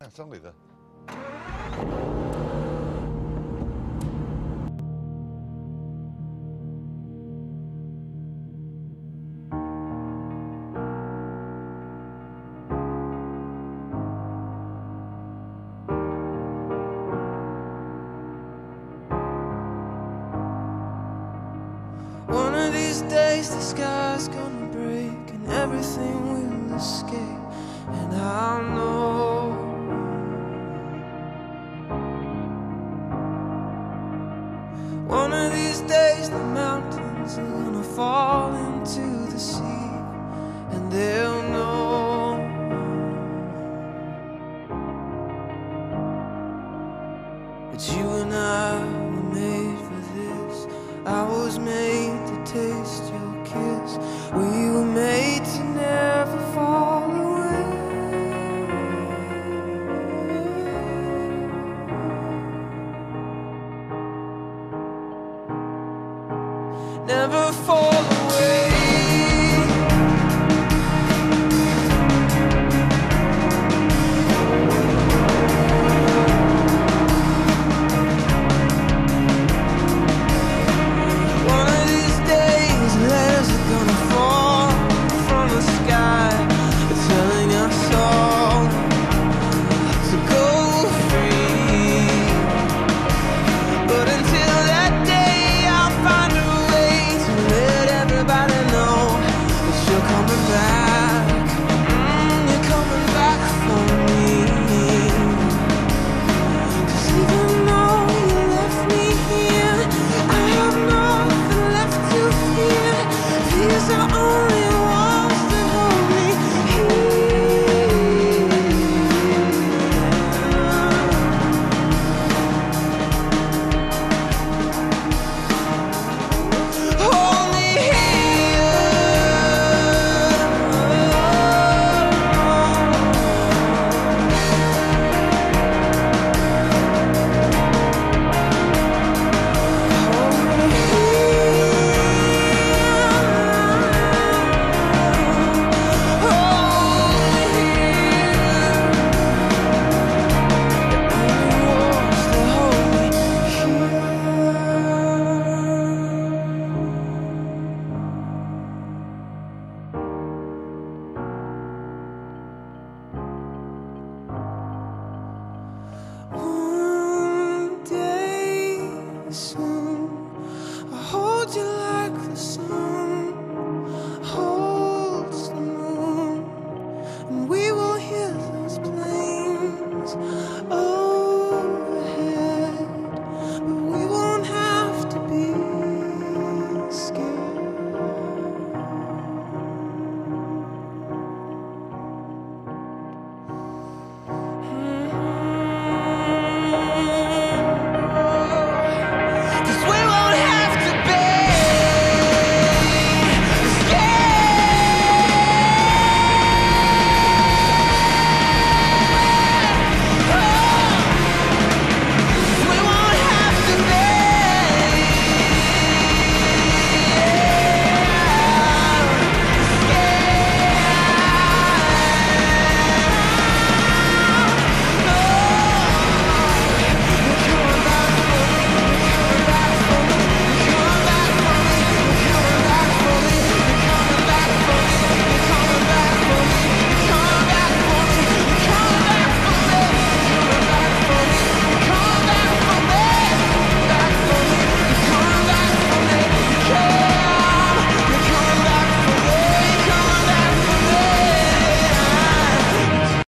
One of these days the sky's gonna break and everything will escape. And I'll know the mountains are gonna fall into the sea and they'll know That you and I were made for this. I was made to taste your kiss. We never fall away.